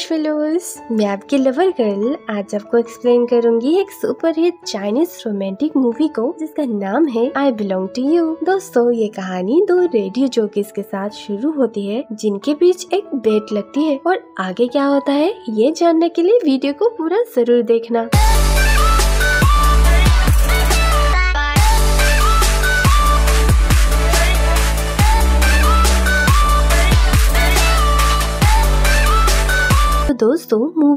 Fellows मैं आपकी lover girl आज आपको एक्सप्लेन करूँगी एक super hit Chinese romantic movie को, जिसका नाम है आई बिलोंग टू यू दोस्तों, ये कहानी दो रेडियो जोकिस के साथ शुरू होती है, जिनके बीच एक बेट लगती है। और आगे क्या होता है, ये जानने के लिए वीडियो को पूरा ज़रूर देखना।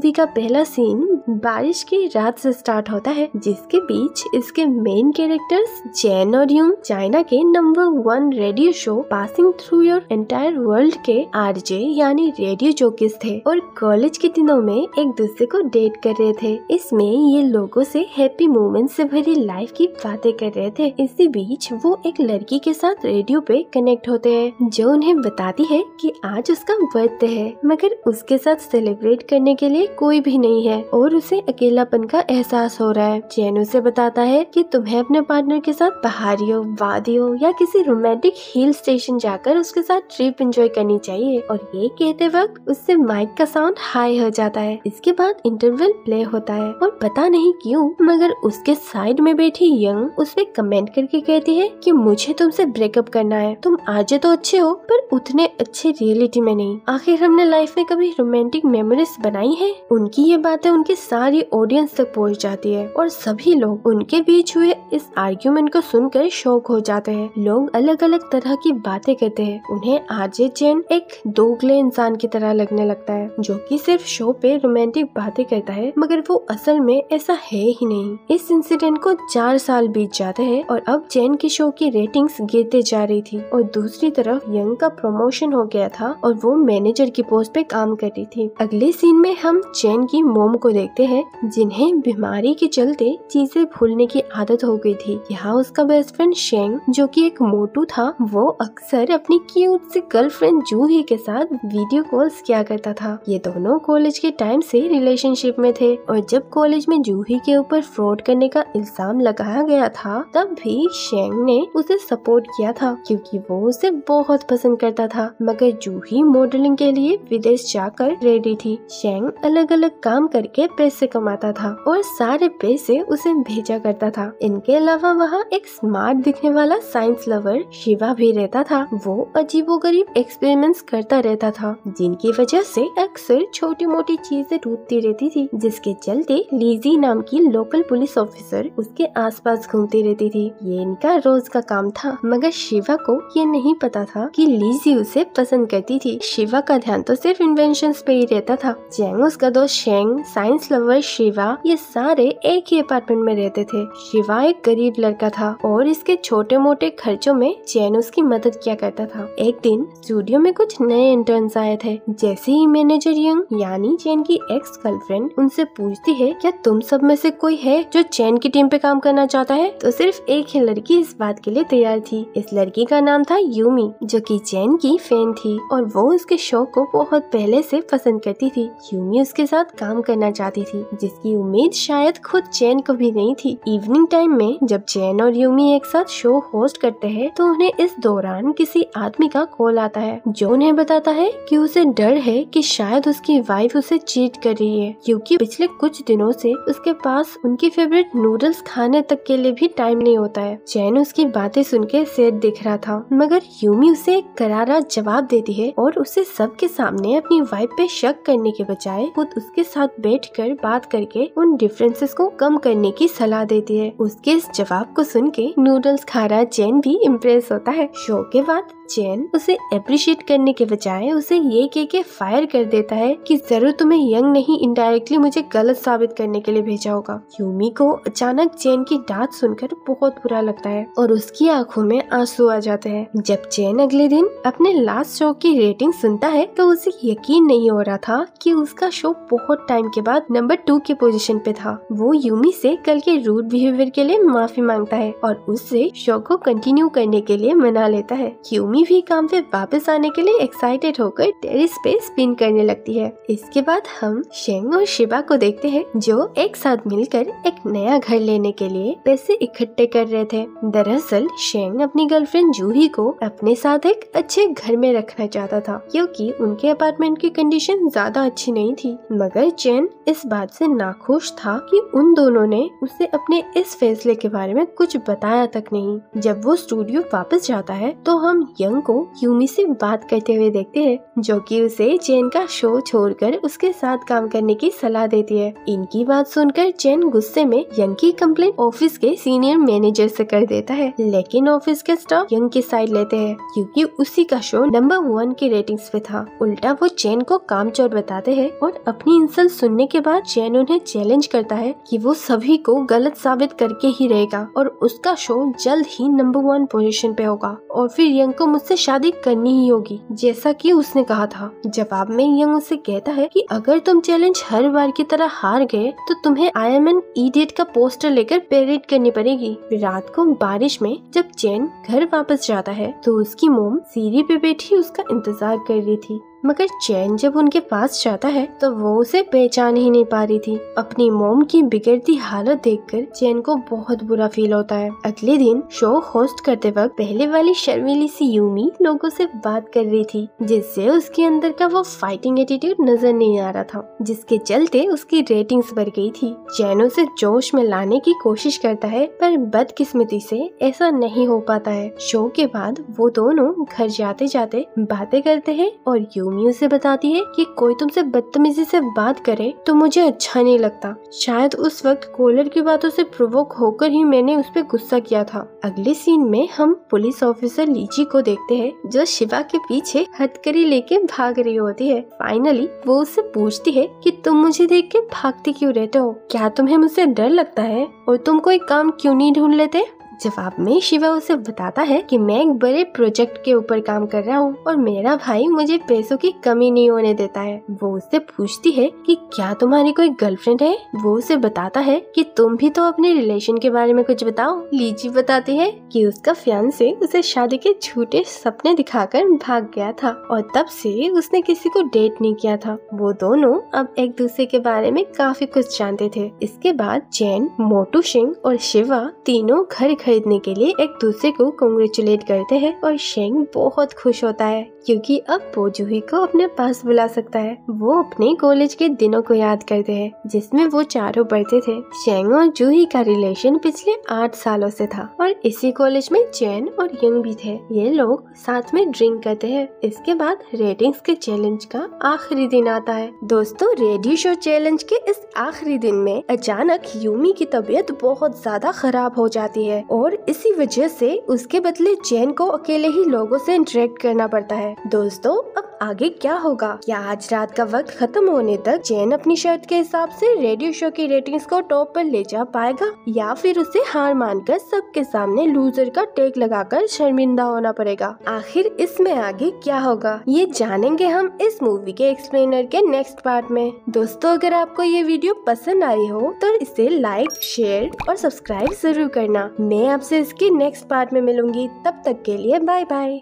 मूवी का पहला सीन बारिश की रात से स्टार्ट होता है, जिसके बीच इसके मेन कैरेक्टर्स जैन और यूंग चाइना के number one radio show passing through your entire world के आरजे यानी रेडियो जोकिस थे और कॉलेज के दिनों में एक दूसरे को डेट कर रहे थे। इसमें ये लोगों से हैप्पी मोमेंट से भरी लाइफ की बातें कर रहे थे। इसी बीच वो एक लड़की के साथ रेडियो पे कनेक्ट होते हैं, जो उन्हें बताती है कि आज उसका बर्थडे है, मगर उसके साथ सेलिब्रेट करने के लिए कोई भी नहीं है और उसे अकेलापन का एहसास हो रहा है। चैन उसे बताता है कि तुम्हें अपने पार्टनर के साथ पहाड़ियों वादियों या किसी रोमांटिक हिल स्टेशन जाकर उसके साथ ट्रिप एंजॉय करनी चाहिए और ये कहते वक्त उससे माइक का साउंड हाई हो जाता है। इसके बाद इंटरवल प्ले होता है और पता नहीं क्यों, मगर उसके साइड में बैठी यंग उस पर कमेंट करके कहती है कि मुझे तुमसे ब्रेकअप करना है। तुम आज तो अच्छे हो, पर उतने अच्छे रियलिटी में नहीं। आखिर हमने लाइफ में कभी रोमांटिक मेमोरी एक्ट्रेस बनाई है? उनकी ये बातें उनकी सारी ऑडियंस तक पहुँच जाती है और सभी लोग उनके बीच हुए इस आर्ग्यूमेंट को सुनकर शौक हो जाते हैं। लोग अलग अलग तरह की बातें करते हैं। उन्हें आरजे चैन एक दोगले इंसान की तरह लगने लगता है, जो कि सिर्फ़ शो पे रोमांटिक बातें करता है, मगर वो असल में ऐसा है ही नहीं। इस इंसिडेंट को चार साल बीत जाते हैं और अब चैन के शो की रेटिंग्स गिरते जा रही थी और दूसरी तरफ़ यंग का प्रमोशन हो गया था और वो मैनेजर की पोस्ट पे काम कर रही थी। अगले सीन में हम चैन की मोम को देखते हैं, जिन्हें बीमारी के चलते चीज़ें भूलने की आदत हो गई थी। यहाँ उसका बेस्ट फ्रेंड शेंग जो कि एक मोटू था, वो अक्सर अपनी क्यूट से गर्लफ्रेंड जूही के साथ वीडियो कॉल्स किया करता था। ये दोनों कॉलेज के टाइम से रिलेशनशिप में थे, और जब कॉलेज में जूही के ऊपर फ्रॉड करने का इल्ज़ाम लगाया गया था, तब भी शेंग ने उसे सपोर्ट किया था, क्योंकि वो उसे बहुत पसंद करता था। मगर जूही मॉडलिंग के लिए विदेश जाकर रेडी थी। शेंग अलग अलग अलग काम करके पैसे कमाता था और सारे पैसे उसे भेजा करता था। इनके अलावा वहाँ एक स्मार्ट दिखने वाला साइंस लवर शिवा भी रहता था। वो अजीबो गरीब एक्सपेरिमेंट्स करता रहता था, जिनकी वजह से अक्सर छोटी मोटी चीज़ें टूटती रहती थी, जिसके चलते लीजी नाम की लोकल पुलिस ऑफिसर उसके आसपास घूमती रहती थी। ये इनका रोज का काम था, मगर शिवा को ये नहीं पता था कि लीजी उसे पसंद करती थी। शिवा का ध्यान तो सिर्फ़ इन्वेंशन पे ही रहता था जेंग उसका दोस्त शेंग साइंस लवर शिवा, ये सारे एक ही अपार्टमेंट में रहते थे। शिवा एक गरीब लड़का था और इसके छोटे मोटे खर्चों में चैन उसकी मदद किया करता था। एक दिन स्टूडियो में कुछ नए इंटर्न्स आए थे। जैसे ही मैनेजर यंग यानी चैन की एक्स गर्लफ्रेंड उनसे पूछती है, क्या तुम सब में से कोई है जो चैन की टीम पे काम करना चाहता है? तो सिर्फ़ एक ही लड़की इस बात के लिए तैयार थी। इस लड़की का नाम था यूमी जो की चैन की फ़ैन थी और वो उसके शो को बहुत पहले से पसंद करती थी। यूमी उसके साथ काम करना चाहती थी, जिसकी उम्मीद शायद खुद चैन को भी नहीं थी। इवनिंग टाइम में जब चैन और यूमी एक साथ शो होस्ट करते हैं तो उन्हें इस दौरान किसी आदमी का कॉल आता है, जो उन्हें बताता है कि उसे डर है कि शायद उसकी वाइफ उसे चीट कर रही है, क्योंकि पिछले कुछ दिनों से उसके पास उनकी फेवरेट नूडल्स खाने तक के लिए भी टाइम नहीं होता है। चैन उसकी बातें सुन के सेट दिख रहा था, मगर यूमी उसे करारा जवाब देती है और उसे सबके सामने अपनी वाइफ पे शक करने के बजाय खुद उसके साथ बैठकर बात करके उन डिफरेंसेस को कम करने की सलाह देती है। उसके इस जवाब को सुन के नूडल्स खा रहा चैन भी इम्प्रेस होता है। शो के बाद चैन उसे अप्रिशिएट करने के बजाय उसे ये कह के फायर कर देता है कि ज़रूर तुम्हें यंग नहीं इनडायरेक्टली मुझे गलत साबित करने के लिए भेजा होगा। यूमी को अचानक चैन की डांट सुनकर बहुत बुरा लगता है और उसकी आँखों में आँसू आ जाते हैं। जब चैन अगले दिन अपने लास्ट शो की रेटिंग सुनता है तो उसे यकीन नहीं हो रहा था कि उसका शो बहुत टाइम के बाद नंबर टू के पोजीशन पे था। वो यूमी से कल के रूड बिहेवियर के लिए माफ़ी माँगता है और उससे शो को कंटिन्यू करने के लिए मना लेता है। यूमी यूमी भी काम पे वापस आने के लिए एक्साइटेड होकर टेरिस पे स्पिन करने लगती है। इसके बाद हम शेंग और शिबा को देखते हैं, जो एक साथ मिलकर एक नया घर लेने के लिए पैसे इकट्ठे कर रहे थे। दरअसल शेंग अपनी गर्लफ्रेंड जूही को अपने साथ एक अच्छे घर में रखना चाहता था, क्योंकि उनके अपार्टमेंट की कंडीशन ज़्यादा अच्छी नहीं थी। मगर चैन इस बात से नाखुश था कि उन दोनों ने उसे अपने इस फैसले के बारे में कुछ बताया तक नहीं। जब वो स्टूडियो वापस जाता है तो हम यंग को यूमी से बात करते हुए देखते हैं, जो कि उसे चैन का शो छोड़कर उसके साथ काम करने की सलाह देती है। इनकी बात सुनकर चैन गुस्से में यंग की कम्प्लेन ऑफ़िस के सीनियर मैनेजर से कर देता है, लेकिन ऑफ़िस के स्टाफ यंग की साइड लेते हैं, क्योंकि उसी का शो नंबर वन की रेटिंग्स पे था। उल्टा वो चैन को काम चोर बताते हैं और अपनी इंसल्ट सुनने के बाद चैन उन्हें चैलेंज करता है कि वो सभी को गलत साबित करके ही रहेगा और उसका शो जल्द ही नंबर वन पोजीशन पे होगा। और फिर यंग को मुझसे शादी करनी ही होगी। जैसा कि उसने कहा था। जवाब में यंग उससे कहता है कि अगर तुम चैलेंज हर बार की तरह हार गए तो तुम्हें आई एम एन ईडियट का पोस्टर लेकर पेरेड करनी पड़ेगी। रात को बारिश में जब चैन घर वापस जाता है तो उसकी मोम सीढ़ी पे बैठी उसका इंतज़ार कर रही थी। मगर चैन जब उनके पास जाता है तो वो उसे पहचान ही नहीं पा रही थी। अपनी मोम की बिगड़ती हालत देखकर चैन को बहुत बुरा फील होता है। अगले दिन शो होस्ट करते वक्त पहले वाली शर्मीली सी यूमी लोगों से बात कर रही थी, जिससे उसके अंदर का वो फाइटिंग एटीट्यूड नज़र नहीं आ रहा था, जिसके चलते उसकी रेटिंग्स बढ़ गई थी। चैन उसे जोश में लाने की कोशिश करता है, पर बदकिस्मती से ऐसा नहीं हो पाता है। शो के बाद वो दोनों घर जाते जाते बातें करते हैं और यूमी रोमियो से बताती है कि कोई तुमसे बदतमीजी से बात करे तो मुझे अच्छा नहीं लगता। शायद उस वक्त कोलर की बातों से प्रोवोक होकर ही मैंने उस पर गुस्सा किया था। अगले सीन में हम पुलिस ऑफिसर लीची को देखते हैं, जो शिवा के पीछे हथकड़ी लेके भाग रही होती है। फाइनली वो उससे पूछती है कि तुम मुझे देख के भागते क्यों रहते हो? क्या तुम्हें मुझसे डर लगता है? और तुम कोई काम क्यों नहीं ढूंढ लेते? जवाब में शिवा उसे बताता है कि मैं एक बड़े प्रोजेक्ट के ऊपर काम कर रहा हूँ और मेरा भाई मुझे पैसों की कमी नहीं होने देता है, वो उससे पूछती है कि क्या तुम्हारी कोई गर्लफ्रेंड है? वो उसे बताता है कि तुम भी तो अपने रिलेशन के बारे में कुछ बताओ। लीची बताती है कि उसका फ्यान से उसे शादी के झूठे सपने दिखाकर भाग गया था और तब से उसने किसी को डेट नहीं किया था। वो दोनों अब एक दूसरे के बारे में काफ़ी कुछ जानते थे। इसके बाद चैन मोटू सिंह और शिवा तीनों घर खरीदने के लिए एक दूसरे को कंग्रेचुलेट करते हैं और शेंग बहुत खुश होता है, क्योंकि अब वो जूही को अपने पास बुला सकता है। वो अपने कॉलेज के दिनों को याद करते हैं, जिसमें वो चारों पढ़ते थे। शेंग और जूही का रिलेशन पिछले आठ सालों से था और इसी कॉलेज में चैन और यंग भी थे। ये लोग साथ में ड्रिंक करते हैं। इसके बाद रेटिंग्स के चैलेंज का आखिरी दिन आता है। दोस्तों रेडियो शो चैलेंज के इस आखिरी दिन में अचानक यूमी की तबीयत बहुत ज़्यादा खराब हो जाती है और इसी वजह से उसके बदले चैन को अकेले ही लोगों से इंटरेक्ट करना पड़ता है। दोस्तों, अब आगे क्या होगा? क्या आज रात का वक्त खत्म होने तक चैन अपनी शर्त के हिसाब से रेडियो शो की रेटिंग्स को टॉप पर ले जा पाएगा? या फिर उसे हार मानकर सबके सामने लूजर का टेक लगाकर शर्मिंदा होना पड़ेगा? आखिर इसमें आगे क्या होगा? ये जानेंगे हम इस मूवी के एक्सप्लेनर के नेक्स्ट पार्ट में। दोस्तों, अगर आपको ये वीडियो पसंद आई हो तो इसे लाइक शेयर और सब्सक्राइब ज़रूर करना। मैं आपसे इसके नेक्स्ट पार्ट में मिलूँगी। तब तक के लिए बाय बाय